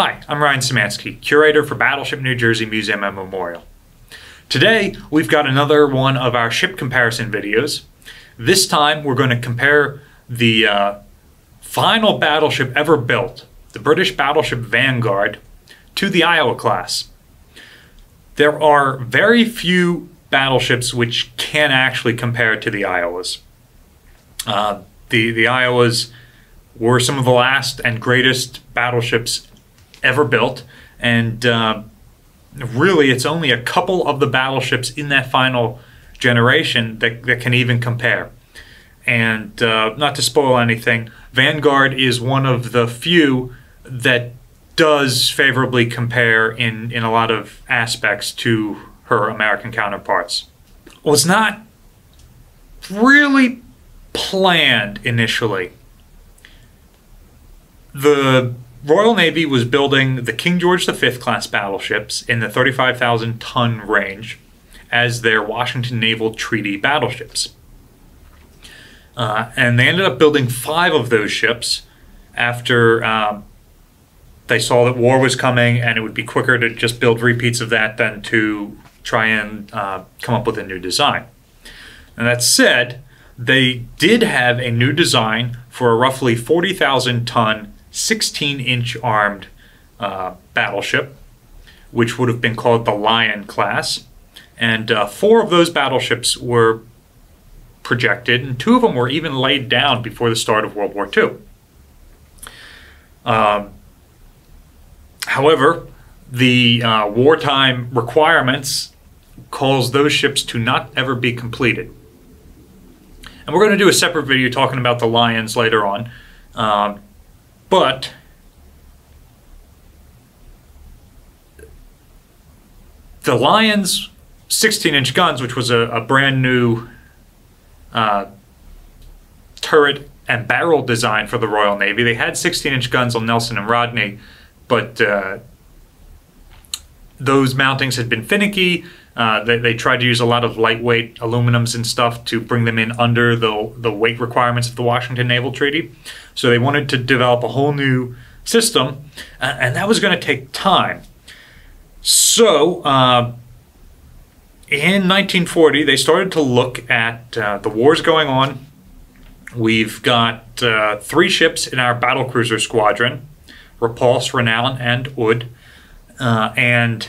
Hi, I'm Ryan Szymanski, curator for Battleship New Jersey Museum and Memorial. Today, we've got another one of our ship comparison videos. This time, we're going to compare the uh, final battleship ever built, the British battleship Vanguard, to the Iowa class. There are very few battleships which can actually compare to the Iowas. Uh, the, the Iowas were some of the last and greatest battleships ever built, and uh, really it's only a couple of the battleships in that final generation that, that can even compare. And uh, not to spoil anything, Vanguard is one of the few that does favorably compare in, in a lot of aspects to her American counterparts. Was not really planned initially. The Royal Navy was building the King George V class battleships in the 35,000 ton range as their Washington Naval Treaty battleships. Uh, and they ended up building five of those ships after um, they saw that war was coming and it would be quicker to just build repeats of that than to try and uh, come up with a new design. And that said, they did have a new design for a roughly 40,000 ton, 16 inch armed uh, battleship, which would have been called the Lion class. And uh, four of those battleships were projected, and two of them were even laid down before the start of World War II. Um, however, the uh, wartime requirements calls those ships to not ever be completed. And we're going to do a separate video talking about the Lions later on. Um, but the Lions 16 inch guns, which was a, a brand new uh, turret and barrel design for the Royal Navy. They had 16 inch guns on Nelson and Rodney, but uh, those mountings had been finicky. Uh, they, they, tried to use a lot of lightweight aluminums and stuff to bring them in under the, the weight requirements of the Washington Naval Treaty. So they wanted to develop a whole new system, and that was going to take time. So uh, in 1940, they started to look at uh, the wars going on. We've got uh, three ships in our battle cruiser squadron Repulse, Renown, and Hood. Uh, and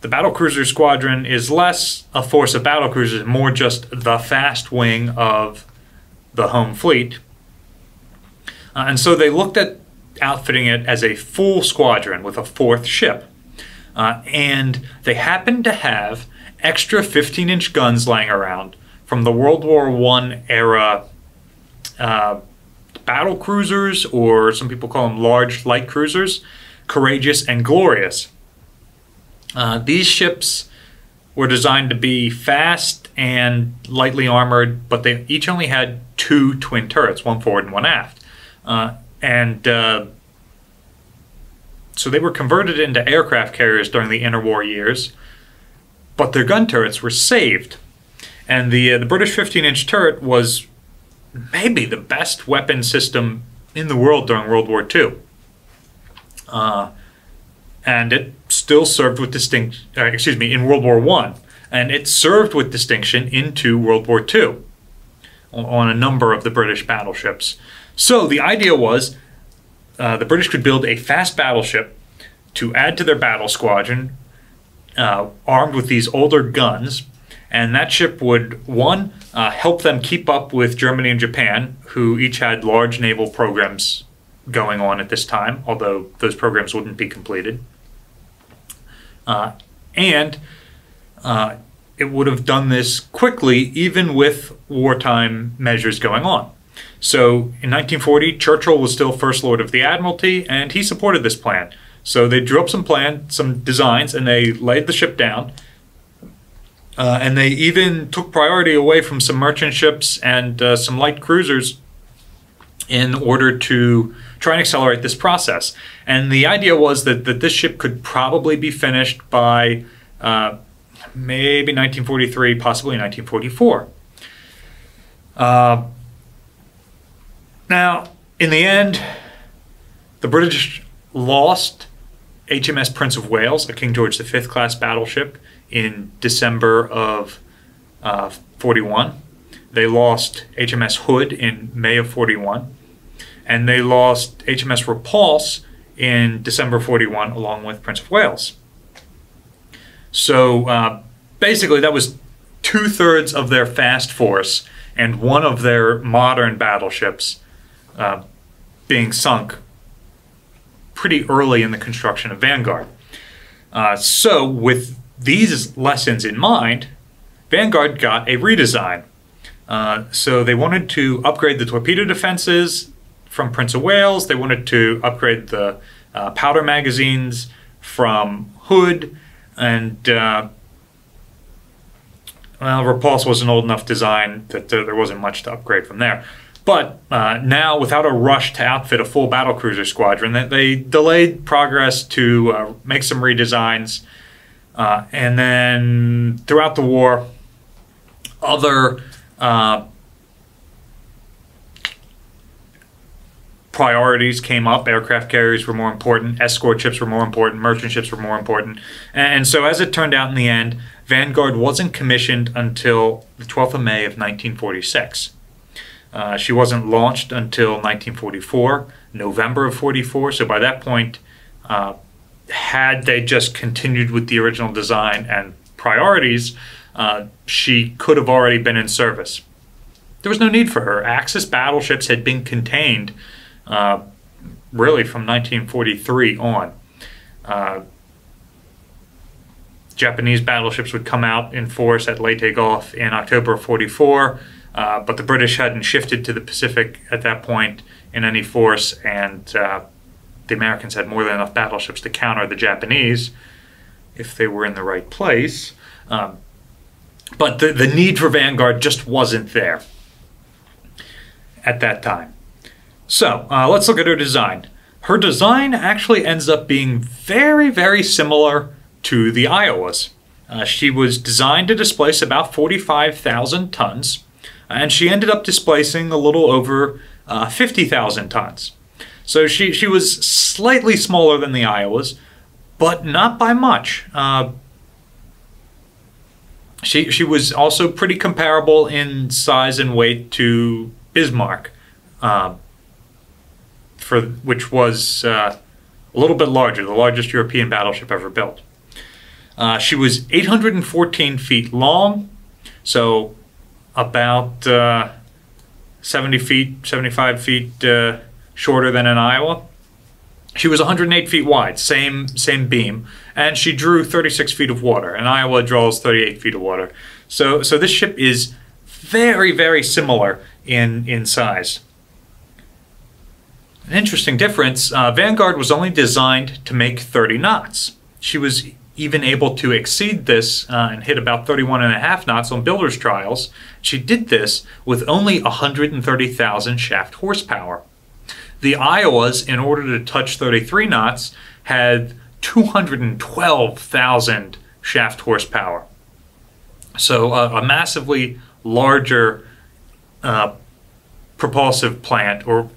the battle cruiser squadron is less a force of battle cruisers, more just the fast wing of the home fleet. Uh, and so they looked at outfitting it as a full squadron with a fourth ship. Uh, and they happened to have extra 15 inch guns lying around from the World War I era uh, battle cruisers, or some people call them large light cruisers, Courageous and Glorious. Uh, these ships were designed to be fast and lightly armored, but they each only had two twin turrets, one forward and one aft. Uh, and uh, so they were converted into aircraft carriers during the interwar years, but their gun turrets were saved. And the, uh, the British 15 inch turret was maybe the best weapon system in the world during World War II. Uh, and it still served with distinction, uh, excuse me, in World War One, and it served with distinction into World War II on a number of the British battleships. So the idea was uh, the British could build a fast battleship to add to their battle squadron, uh, armed with these older guns, and that ship would one uh, help them keep up with Germany and Japan, who each had large naval programs going on at this time, although those programs wouldn't be completed. Uh, and uh, it would have done this quickly, even with wartime measures going on. So in 1940, Churchill was still First Lord of the Admiralty, and he supported this plan. So they drew up some plans, some designs, and they laid the ship down. Uh, and they even took priority away from some merchant ships and uh, some light cruisers in order to try and accelerate this process. And the idea was that, that this ship could probably be finished by uh, maybe 1943, possibly 1944. Uh, now, in the end, the British lost HMS Prince of Wales, a King George V class battleship, in December of uh, 41. They lost HMS Hood in May of 41. And they lost HMS Repulse in December 41 along with Prince of Wales. So uh, basically, that was two thirds of their fast force and one of their modern battleships uh, being sunk pretty early in the construction of Vanguard. Uh, so, with these lessons in mind, Vanguard got a redesign. Uh, so, they wanted to upgrade the torpedo defenses from Prince of Wales, they wanted to upgrade the uh, powder magazines from Hood, and uh, well, Repulse was an old enough design that uh, there wasn't much to upgrade from there. But uh, now, without a rush to outfit a full battlecruiser squadron, they, they delayed progress to uh, make some redesigns. And then throughout the war, other uh, priorities came up. Aircraft carriers were more important, escort ships were more important, merchant ships were more important. And so, as it turned out in the end, Vanguard wasn't commissioned until the 12th of May of 1946. Uh, she wasn't launched until 1944, November of 44. So by that point, uh, had they just continued with the original design and priorities, uh, she could have already been in service. There was no need for her. Axis battleships had been contained uh, really from 1943 on. Uh, Japanese battleships would come out in force at Leyte Gulf in October of 44. Uh, but the British hadn't shifted to the Pacific at that point in any force, and uh, the Americans had more than enough battleships to counter the Japanese if they were in the right place. Um, but the, the need for Vanguard just wasn't there at that time. So uh, let's look at her design. Her design actually ends up being very, very similar to the Iowa's. Uh, she was designed to displace about 45,000 tons and she ended up displacing a little over uh, 50,000 tons. So she, she was slightly smaller than the Iowas, but not by much. Uh, she, she was also pretty comparable in size and weight to Bismarck, uh, for which was uh, a little bit larger, the largest European battleship ever built. Uh, she was 814 feet long, so about uh, 70 feet, 75 feet uh, shorter than an Iowa. She was 108 feet wide, same same beam, and she drew 36 feet of water. An Iowa draws 38 feet of water. So so this ship is very very similar in in size. An interesting difference: uh, Vanguard was only designed to make 30 knots. She was even able to exceed this uh, and hit about 31 and a half knots on builder's trials. She did this with only 130,000 shaft horsepower. The Iowas, in order to touch 33 knots, had 212,000 shaft horsepower. So uh, a massively larger uh, propulsive plant, or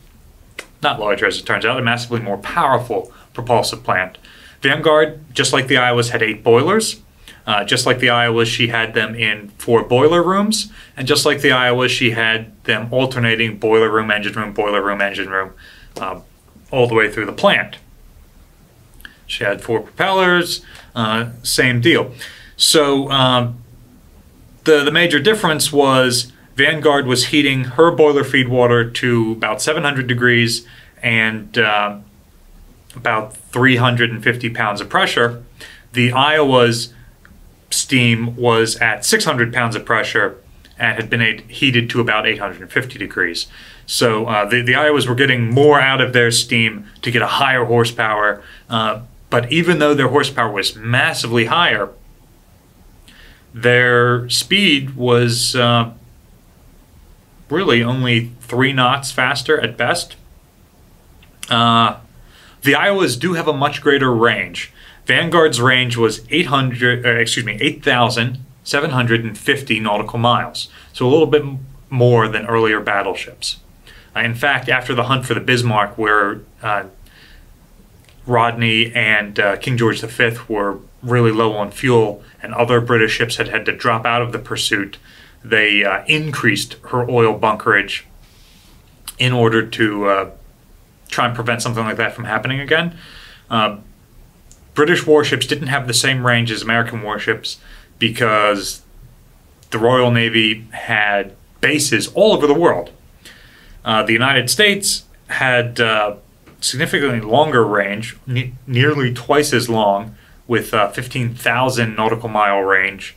not larger as it turns out, a massively more powerful propulsive plant. Vanguard, just like the Iowas, had eight boilers. Uh, just like the Iowas, she had them in four boiler rooms. And just like the Iowas, she had them alternating boiler room, engine room, boiler room, engine room, uh, all the way through the plant. She had four propellers, uh, same deal. So um, the, the major difference was Vanguard was heating her boiler feed water to about 700 degrees and uh, about 350 pounds of pressure. The Iowa's steam was at 600 pounds of pressure and had been heated to about 850 degrees. So uh, the, the Iowas were getting more out of their steam to get a higher horsepower. Uh, but even though their horsepower was massively higher, their speed was uh, really only three knots faster at best. Uh, the Iowas do have a much greater range. Vanguard's range was 800, uh, excuse me, 8,750 nautical miles, so a little bit more than earlier battleships. Uh, in fact, after the hunt for the Bismarck, where uh, Rodney and uh, King George V were really low on fuel and other British ships had had to drop out of the pursuit, they uh, increased her oil bunkerage in order to uh, try and prevent something like that from happening again. Uh, British warships didn't have the same range as American warships because the Royal Navy had bases all over the world. Uh, the United States had uh, significantly longer range, ne- nearly twice as long, with uh, 15,000 nautical mile range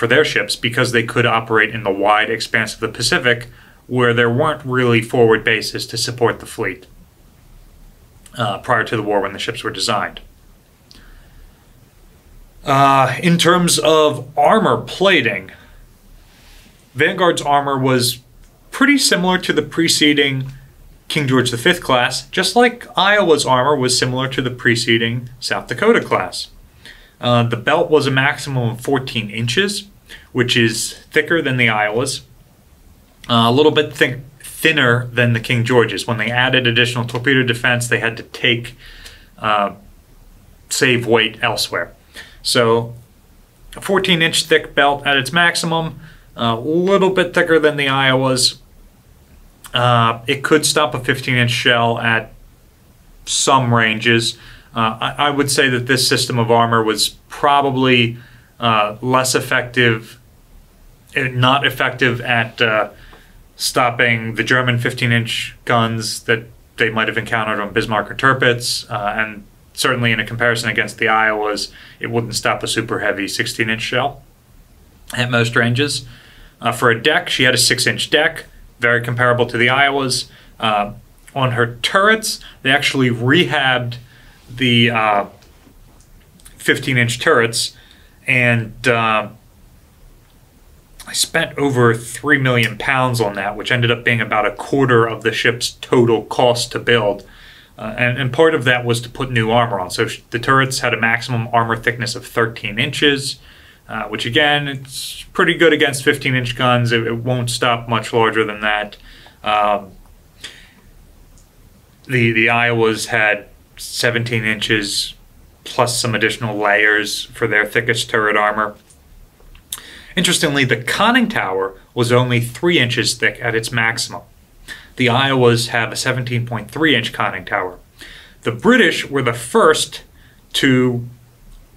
for their ships because they could operate in the wide expanse of the Pacific where there weren't really forward bases to support the fleet uh, prior to the war when the ships were designed. Uh, in terms of armor plating, Vanguard's armor was pretty similar to the preceding King George V class, just like Iowa's armor was similar to the preceding South Dakota class. Uh, the belt was a maximum of 14 inches, which is thicker than the Iowa's, uh, a little bit thinner than the King George's. When they added additional torpedo defense, they had to take uh, save weight elsewhere. So, a 14 inch thick belt at its maximum, a little bit thicker than the Iowa's, uh, it could stop a 15 inch shell at some ranges. Uh, I, I, would say that this system of armor was probably uh, less effective, eh, not effective at uh, stopping the German 15 inch guns that they might have encountered on Bismarck or Tirpitz, uh, and certainly in a comparison against the Iowas, it wouldn't stop a super heavy 16 inch shell at most ranges. Uh, for a deck, she had a 6 inch deck very comparable to the Iowas. Uh, on her turrets, they actually rehabbed the uh, 15 inch turrets, and uh, I spent over 3 million pounds on that, which ended up being about a quarter of the ship's total cost to build. Uh, and, and, part of that was to put new armor on. So the turrets had a maximum armor thickness of 13 inches. Uh, which again, it's pretty good against 15 inch guns. It, it won't stop much larger than that. Um, the the Iowas had 17 inches plus some additional layers for their thickest turret armor. Interestingly, the conning tower was only 3 inches thick at its maximum. The Iowas have a 17.3 inch conning tower. The British were the first to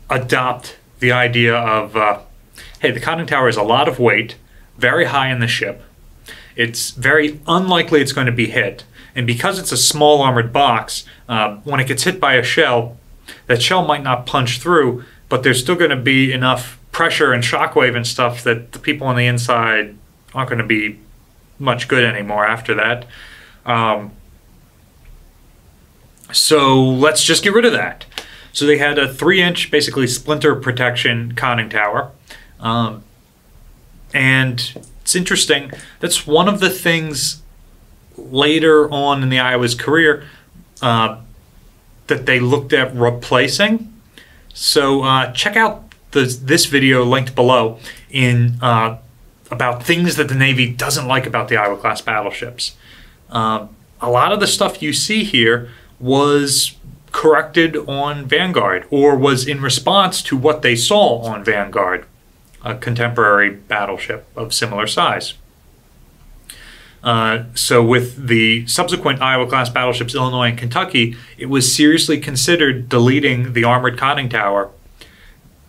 adopt the idea of uh, hey, the conning tower is a lot of weight, very high in the ship. It's very unlikely it's going to be hit. And because it's a small armored box, uh, when it gets hit by a shell, that shell might not punch through, but there's still going to be enough pressure and shockwave and stuff that the people on the inside aren't going to be much good anymore after that. Um, so let's just get rid of that. So they had a three inch, basically splinter protection conning tower. Um, and it's interesting. That's one of the things later on in the Iowa's career uh, that they looked at replacing. So uh, check out the, this video linked below in uh, about things that the Navy doesn't like about the Iowa class battleships. Uh, a lot of the stuff you see here was corrected on Vanguard or was in response to what they saw on Vanguard, a contemporary battleship of similar size. Uh, so, with the subsequent Iowa class battleships Illinois and Kentucky, it was seriously considered deleting the armored conning tower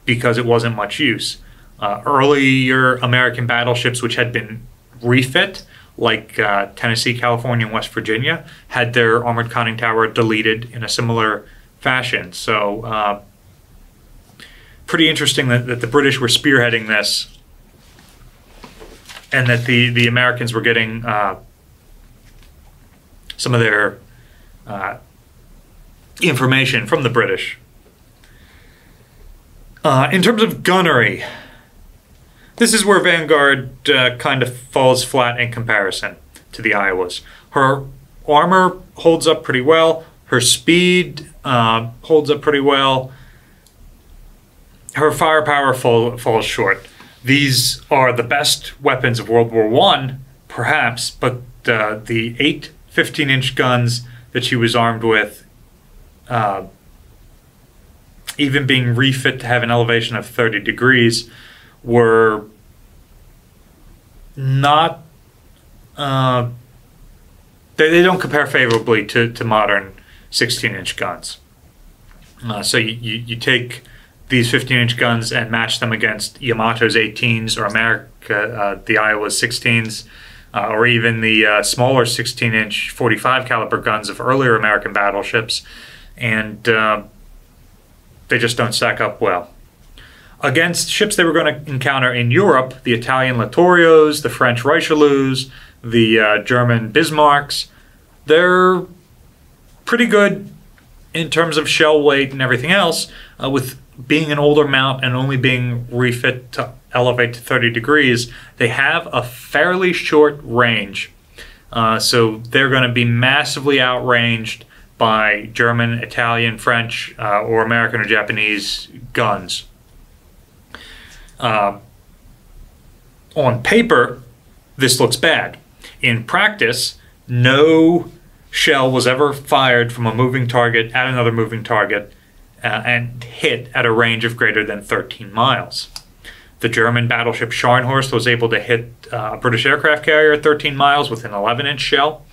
because it wasn't much use. Uh, earlier American battleships, which had been refit, like uh, Tennessee, California, and West Virginia, had their armored conning tower deleted in a similar fashion. So, uh, pretty interesting that, that the British were spearheading this and that the, the Americans were getting uh, some of their uh, information from the British. Uh, in terms of gunnery, this is where Vanguard uh, kind of falls flat in comparison to the Iowas. Her armor holds up pretty well. Her speed uh, holds up pretty well. Her firepower fall, falls short. These are the best weapons of World War One, perhaps, but uh, the eight 15-inch guns that she was armed with uh, even being refit to have an elevation of 30 degrees, were not. Uh, they, they don't compare favorably to, to modern 16 inch guns. Uh, so you, you, you take these 15 inch guns and match them against Yamato's 18s or America, uh, the Iowa's 16s, uh, or even the uh, smaller 16 inch 45 caliber guns of earlier American battleships, and uh, they just don't stack up well. Against ships they were going to encounter in Europe, the Italian Littorios, the French Richelieu's, the uh, German Bismarcks, they're pretty good in terms of shell weight and everything else, uh, with being an older mount and only being refit to elevate to 30 degrees, they have a fairly short range. Uh, so they're going to be massively outranged by German, Italian, French, uh, or American or Japanese guns. Uh, on paper, this looks bad. In practice, no shell was ever fired from a moving target at another moving target uh, and hit at a range of greater than 13 miles. The German battleship Scharnhorst was able to hit uh, a British aircraft carrier at 13 miles with an 11 inch shell,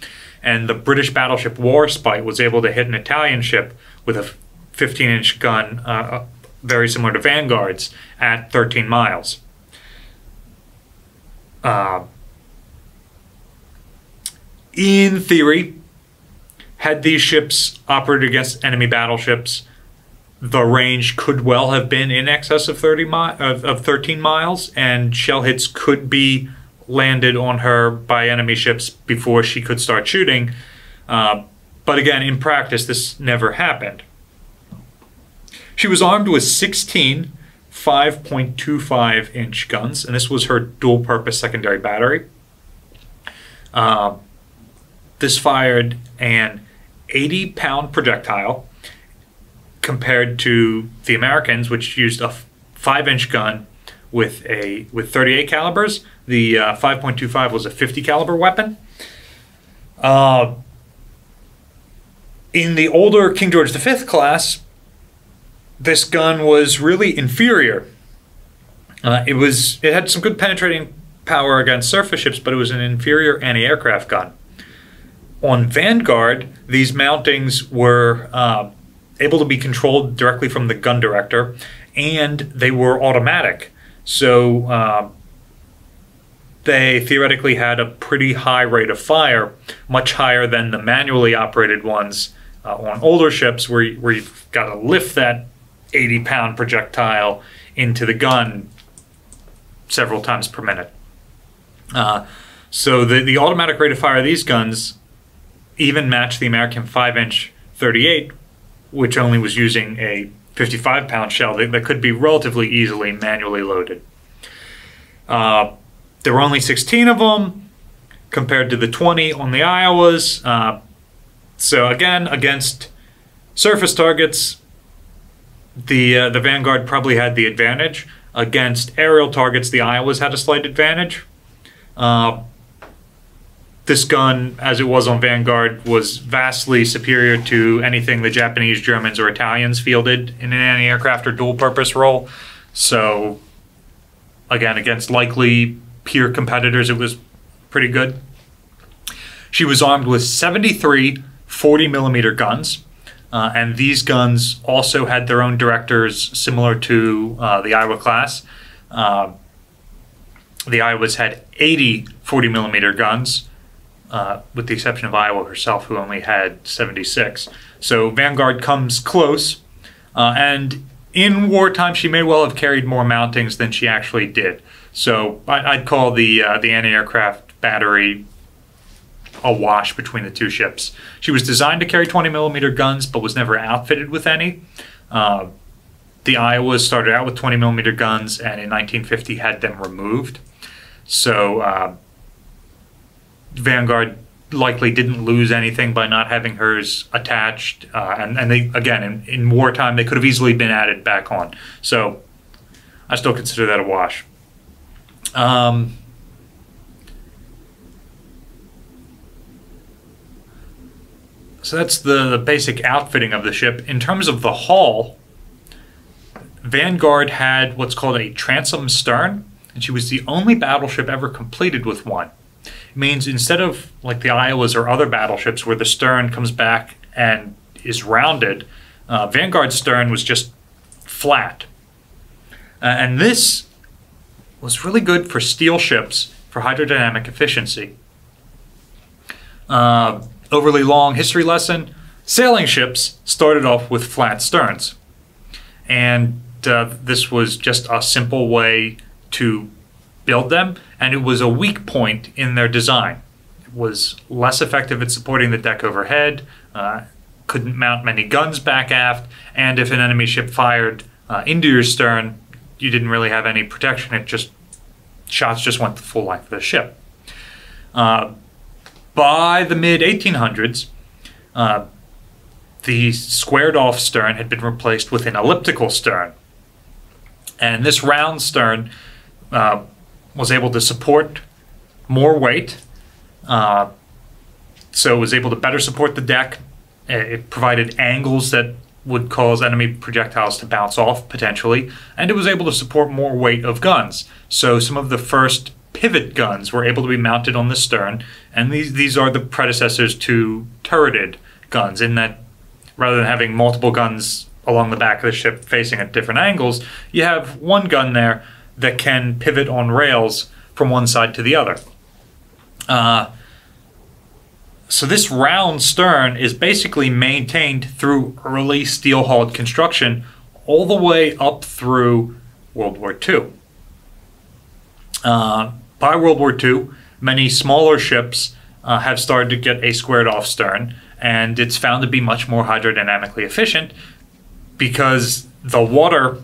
and the British battleship Warspite was able to hit an Italian ship with a 15 inch gun, uh, uh, very similar to Vanguard's, at 13 miles. Uh, in theory, had these ships operated against enemy battleships, the range could well have been in excess of 30 mi- of, of 13 miles, and shell hits could be landed on her by enemy ships before she could start shooting. Uh, but again, in practice, this never happened. She was armed with 16 5.25 inch guns, and this was her dual purpose secondary battery. Uh, this fired an 80 pound projectile compared to the Americans, which used a five inch gun with a with 38 calibers. The uh, 5.25 was a 50 caliber weapon. Uh, in the older King George V class, this gun was really inferior. Uh, it was it had some good penetrating power against surface ships, but it was an inferior anti-aircraft gun. On Vanguard, these mountings were uh, able to be controlled directly from the gun director, and they were automatic. So uh, they theoretically had a pretty high rate of fire, much higher than the manually operated ones uh, on older ships, where, where you've got to lift that 80 pound projectile into the gun several times per minute. Uh, so the, the automatic rate of fire of these guns even matched the American 5 inch 38, which only was using a 55 pound shell that, that could be relatively easily manually loaded. Uh, there were only 16 of them compared to the 20 on the Iowas. Uh, so again, against surface targets, the uh, the Vanguard probably had the advantage. Against aerial targets, the Iowas had a slight advantage. Uh, this gun, as it was on Vanguard, was vastly superior to anything the Japanese, Germans, or Italians fielded in an anti aircraft or dual purpose role. So, again, against likely peer competitors, it was pretty good. She was armed with 73 40 millimeter guns. Uh, and these guns also had their own directors similar to uh, the Iowa class. Uh, the Iowas had 80 40 millimeter guns, uh, with the exception of Iowa herself, who only had 76. So Vanguard comes close, uh, and in wartime, she may well have carried more mountings than she actually did. So I, would call the uh, the anti-aircraft battery a wash between the two ships. She was designed to carry 20 millimeter guns, but was never outfitted with any. Uh, the Iowas started out with 20 millimeter guns, and in 1950 had them removed. So uh, Vanguard likely didn't lose anything by not having hers attached. Uh, and, and they, again, in, in wartime, they could have easily been added back on. So I still consider that a wash. Um, So that's the, the basic outfitting of the ship. In terms of the hull, Vanguard had what's called a transom stern, and she was the only battleship ever completed with one. Means instead of like the Iowas or other battleships where the stern comes back and is rounded, uh, Vanguard's stern was just flat. Uh, and this was really good for steel ships for hydrodynamic efficiency. Uh, overly long history lesson sailing ships started off with flat sterns. And uh, this was just a simple way to build them, and it was a weak point in their design. It was less effective at supporting the deck overhead, uh, couldn't mount many guns back aft, and if an enemy ship fired uh, into your stern, you didn't really have any protection. It just shots just went the full length of the ship. Uh, by the mid 1800s, uh, the squared off stern had been replaced with an elliptical stern. And this round stern uh, was able to support more weight, uh, so it was able to better support the deck. It provided angles that would cause enemy projectiles to bounce off potentially, and it was able to support more weight of guns. So some of the first pivot guns were able to be mounted on the stern, and these these are the predecessors to turreted guns in that rather than having multiple guns along the back of the ship facing at different angles, you have one gun there that can pivot on rails from one side to the other. Uh, so this round stern is basically maintained through early steel hulled construction all the way up through World War II. Uh, by World War II, many smaller ships uh, have started to get a squared off stern, and it's found to be much more hydrodynamically efficient because the water,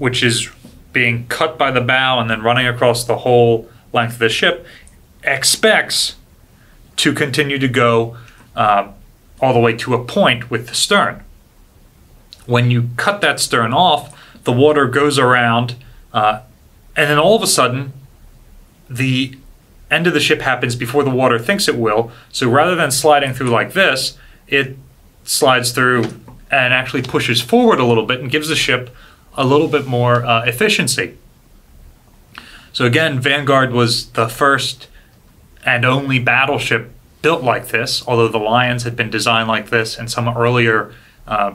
which is being cut by the bow and then running across the whole length of the ship, expects to continue to go uh, all the way to a point with the stern. When you cut that stern off, the water goes around, uh, and then all of a sudden, the end of the ship happens before the water thinks it will. So rather than sliding through like this, it slides through and actually pushes forward a little bit and gives the ship a little bit more uh, efficiency. So again, Vanguard was the first and only battleship built like this, although the Lions had been designed like this, and some earlier uh,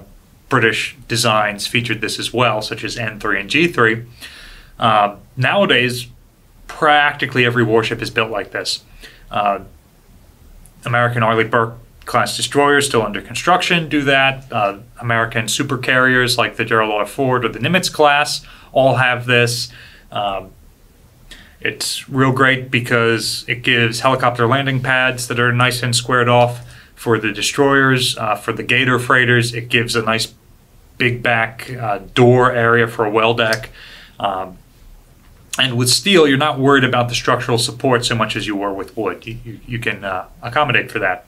British designs featured this as well, such as N3 and G3. Uh, nowadays, practically every warship is built like this. Uh, American Arleigh Burke class destroyers still under construction do that. Uh, American supercarriers like the Gerald R. Ford or the Nimitz class all have this. Um, it's real great because it gives helicopter landing pads that are nice and squared off for the destroyers. Uh, for the Gator freighters, it gives a nice big back uh, door area for a well deck. Um, and with steel, you're not worried about the structural support so much as you were with wood. You, you, you can uh, accommodate for that.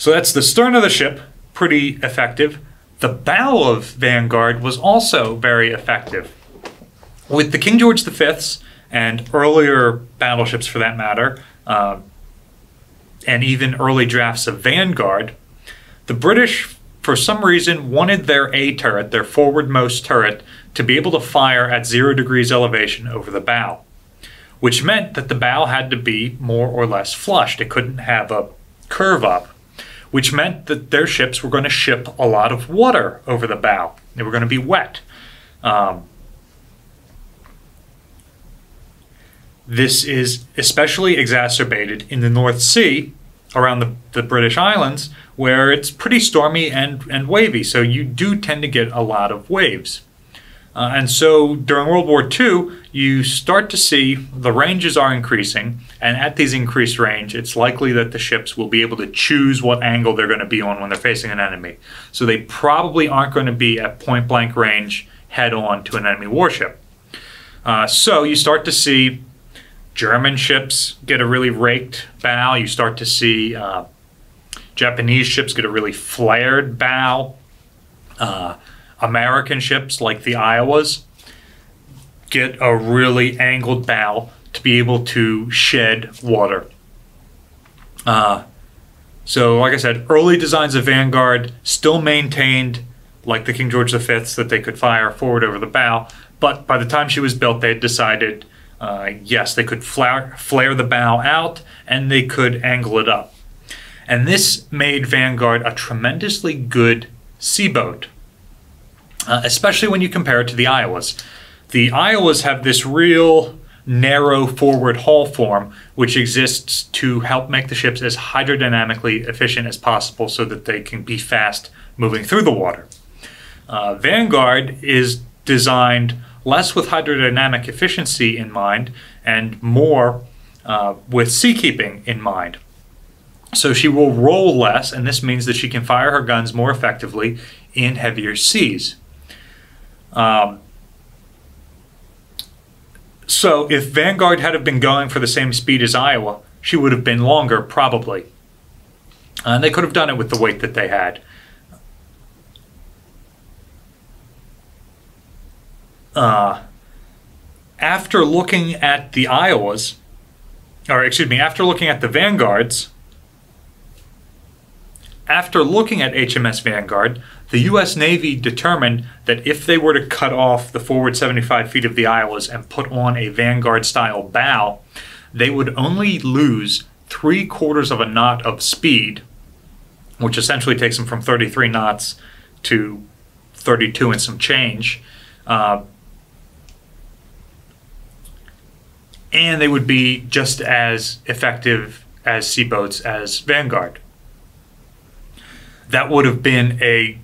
So that's the stern of the ship, pretty effective. The bow of Vanguard was also very effective. With the King George V's and earlier battleships for that matter, uh, and even early drafts of Vanguard, the British, for some reason, wanted their A turret, their forwardmost turret, to be able to fire at zero degrees elevation over the bow, which meant that the bow had to be more or less flushed. It couldn't have a curve up which meant that their ships were going to ship a lot of water over the bow. They were going to be wet. Um, this is especially exacerbated in the North Sea around the, the British Islands, where it's pretty stormy and, and wavy, so you do tend to get a lot of waves. Uh, and so during World War II, you start to see the ranges are increasing, and at these increased range, it's likely that the ships will be able to choose what angle they're going to be on when they're facing an enemy. So they probably aren't going to be at point blank range head on to an enemy warship. Uh, so you start to see German ships get a really raked bow. You start to see uh, Japanese ships get a really flared bow. Uh, American ships like the Iowas get a really angled bow to be able to shed water. Uh, So, like I said, early designs of Vanguard still maintained, like the King George V's, that they could fire forward over the bow. But by the time she was built, they had decided, uh, yes, they could flare, flare the bow out and they could angle it up. And this made Vanguard a tremendously good sea boat, uh, especially when you compare it to the Iowas. The Iowas have this real narrow forward hull form, which exists to help make the ships as hydrodynamically efficient as possible so that they can be fast moving through the water. Uh, Vanguard is designed less with hydrodynamic efficiency in mind and more uh, with seakeeping in mind. So she will roll less, and this means that she can fire her guns more effectively in heavier seas. Um, so if Vanguard had have been going for the same speed as Iowa, she would have been longer, probably. And they could have done it with the weight that they had. Uh, after looking at the Iowas, or excuse me, after looking at the Vanguards, after looking at HMS Vanguard, the U.S. Navy determined that if they were to cut off the forward 75 feet of the Iowas and put on a Vanguard style bow, they would only lose three quarters of a knot of speed, which essentially takes them from 33 knots to 32 and some change. Uh, and they would be just as effective as seaboats as Vanguard that would have been a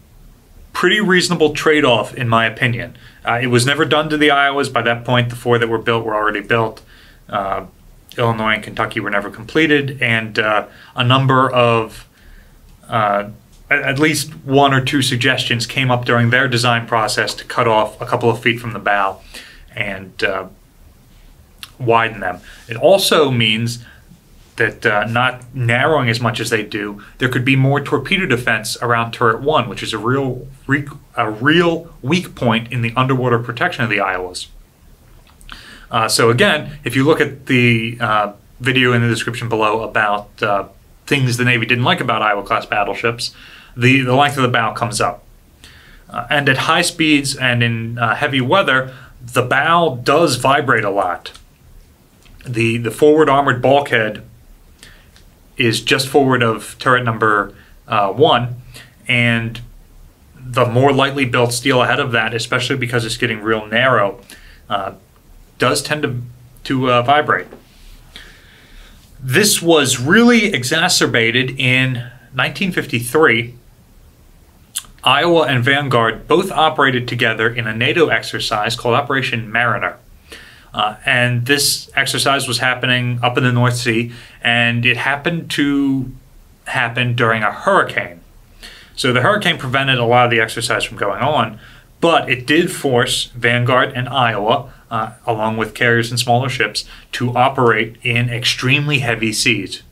pretty reasonable trade off, in my opinion. Uh, it was never done to the Iowas. By that point, the four that were built were already built. Uh, Illinois and Kentucky were never completed, and uh, a number of uh, at least one or two suggestions came up during their design process to cut off a couple of feet from the bow and uh, widen them. It also means that uh, not narrowing as much as they do, there could be more torpedo defense around turret one, which is a real a real weak point in the underwater protection of the Iowas. Uh, so again, if you look at the uh, video in the description below about uh, things the Navy didn't like about Iowa class battleships, the, the length of the bow comes up. Uh, and at high speeds and in uh, heavy weather, the bow does vibrate a lot. The, the forward armored bulkhead is just forward of turret number uh, one, and the more lightly built steel ahead of that, especially because it's getting real narrow, uh, does tend to to uh, vibrate. This was really exacerbated in 1953. Iowa and Vanguard both operated together in a NATO exercise called Operation Mariner. Uh, and this exercise was happening up in the North Sea, and it happened to happen during a hurricane. So the hurricane prevented a lot of the exercise from going on, but it did force Vanguard and Iowa, uh, along with carriers and smaller ships, to operate in extremely heavy seas.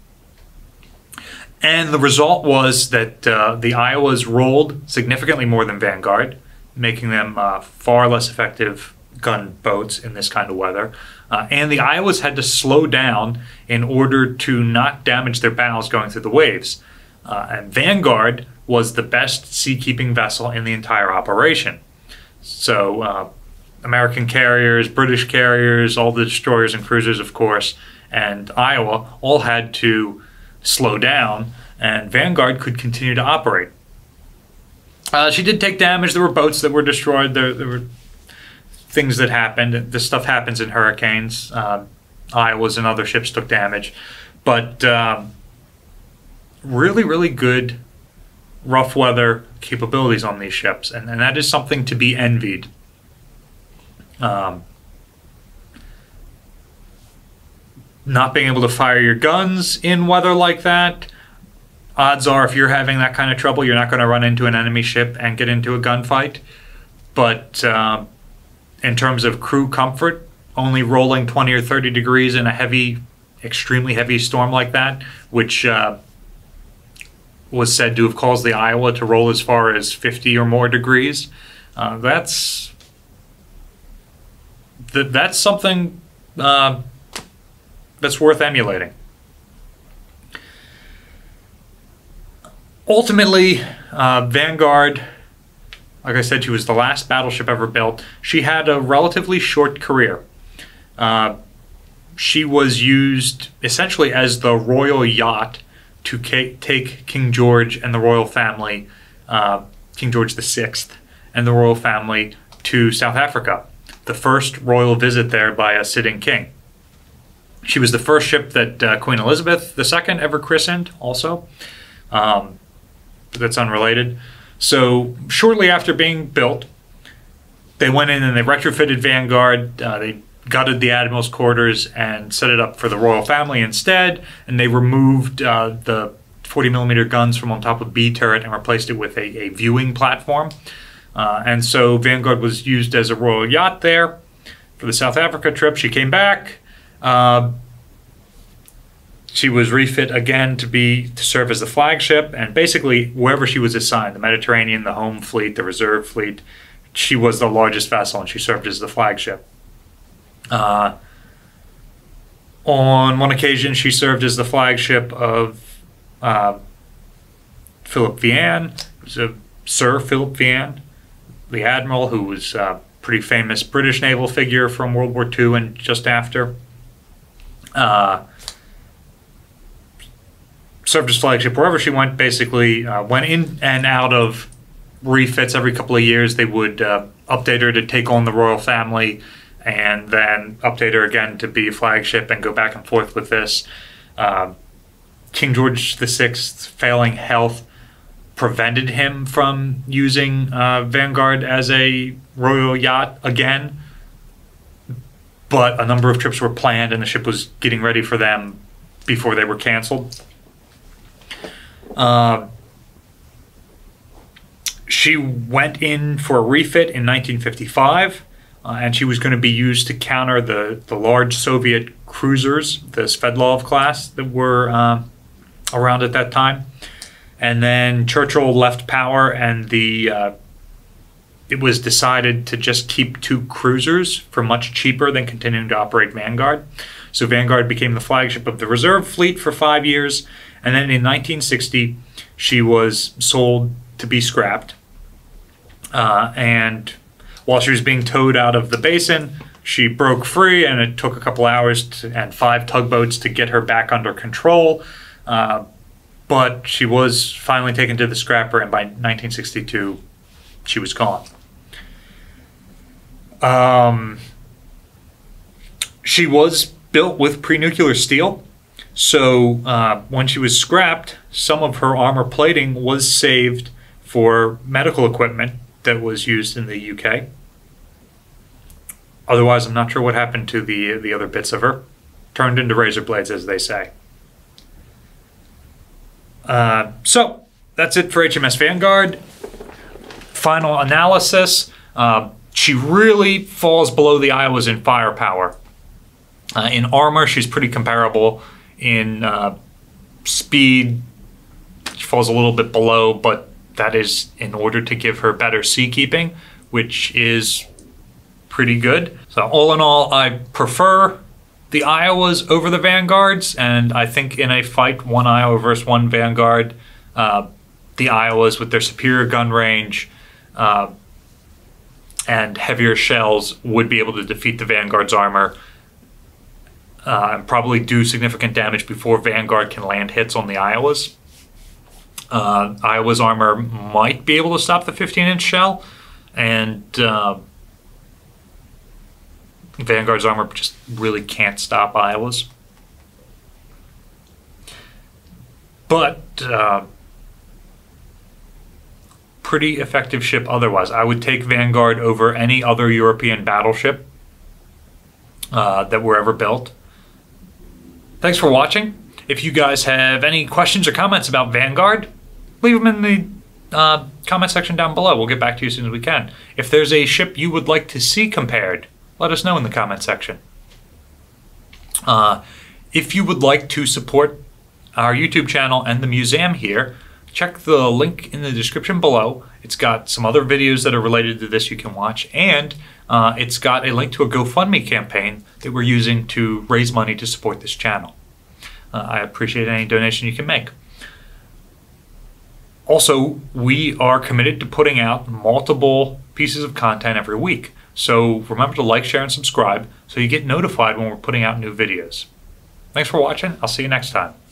And the result was that uh, the Iowas rolled significantly more than Vanguard, making them uh, far less effective gun boats in this kind of weather. Uh, and the Iowas had to slow down in order to not damage their bows going through the waves. Uh, and Vanguard was the best seakeeping vessel in the entire operation. So, uh, American carriers, British carriers, all the destroyers and cruisers, of course, and Iowa all had to slow down, and Vanguard could continue to operate. Uh, she did take damage. There were boats that were destroyed. There, there were things that happened. This stuff happens in hurricanes. Um, Iowas and other ships took damage, but um, really, really good rough weather capabilities on these ships, and, and that is something to be envied. Um, not being able to fire your guns in weather like that, odds are if you're having that kind of trouble, you're not going to run into an enemy ship and get into a gunfight. But um, in terms of crew comfort, only rolling 20 or 30 degrees in a heavy, extremely heavy storm like that, which uh, was said to have caused the Iowa to roll as far as 50 or more degrees. Uh, that's th- that's something uh, that's worth emulating. ultimately, uh, Vanguard, like I said, she was the last battleship ever built. She had a relatively short career. Uh, she was used essentially as the royal yacht to take King George and the royal family, uh, King George VI, and the royal family to South Africa, the first royal visit there by a sitting king. She was the first ship that uh, Queen Elizabeth II ever christened, also. Um, that's unrelated. So, shortly after being built, they went in and they retrofitted Vanguard. Uh, they gutted the admiral's quarters and set it up for the royal family instead. And they removed uh, the 40 millimeter guns from on top of B turret and replaced it with a, a viewing platform. Uh, and so Vanguard was used as a royal yacht there for the South Africa trip. She came back. Uh, she was refit again to be to serve as the flagship, and basically wherever she was assigned, the Mediterranean, the home fleet, the reserve fleet, she was the largest vessel, and she served as the flagship. Uh, on one occasion, she served as the flagship of uh, Philip Vian, Sir Philip Vian, the admiral who was a pretty famous British naval figure from World War II and just after. Uh, served as flagship wherever she went. Basically, uh, went in and out of refits every couple of years. They would uh, update her to take on the royal family, and then update her again to be a flagship, and go back and forth with this. Uh, King George VI, failing health, prevented him from using uh, Vanguard as a royal yacht again. But a number of trips were planned, and the ship was getting ready for them before they were canceled. Uh, she went in for a refit in 1955, uh, and she was going to be used to counter the, the large Soviet cruisers, the Sverdlov class, that were uh, around at that time. And then Churchill left power, and the uh, it was decided to just keep two cruisers for much cheaper than continuing to operate Vanguard. So Vanguard became the flagship of the reserve fleet for five years, and then in 1960, she was sold to be scrapped. Uh, and while she was being towed out of the basin, she broke free, and it took a couple hours to, and five tugboats to get her back under control. Uh, but she was finally taken to the scrapper, and by 1962, she was gone. Um, she was built with pre-nuclear steel, so uh, when she was scrapped, some of her armor plating was saved for medical equipment that was used in the UK. Otherwise, I'm not sure what happened to the the other bits of her. Turned into razor blades, as they say. Uh, so that's it for HMS Vanguard. Final analysis. Uh, she really falls below the Iowas in firepower. Uh, in armor, she's pretty comparable. In uh, speed, she falls a little bit below, but that is in order to give her better seakeeping, which is pretty good. So, all in all, I prefer the Iowas over the Vanguards, and I think in a fight, one Iowa versus one Vanguard, uh, the Iowas with their superior gun range uh, and heavier shells would be able to defeat the Vanguard's armor uh, and probably do significant damage before Vanguard can land hits on the Iowas. Uh, Iowa's armor might be able to stop the 15 inch shell, and uh, Vanguard's armor just really can't stop Iowa's. But uh, pretty effective ship otherwise. I would take Vanguard over any other European battleship uh, that were ever built. Thanks for watching. If you guys have any questions or comments about Vanguard, leave them in the uh, comment section down below. We'll get back to you as soon as we can. If there's a ship you would like to see compared, let us know in the comment section. Uh, if you would like to support our YouTube channel and the museum here, check the link in the description below. It's got some other videos that are related to this you can watch, and uh, it's got a link to a GoFundMe campaign that we're using to raise money to support this channel. Uh, I appreciate any donation you can make. Also, we are committed to putting out multiple pieces of content every week. So remember to like, share, and subscribe so you get notified when we're putting out new videos. Thanks for watching. I'll see you next time.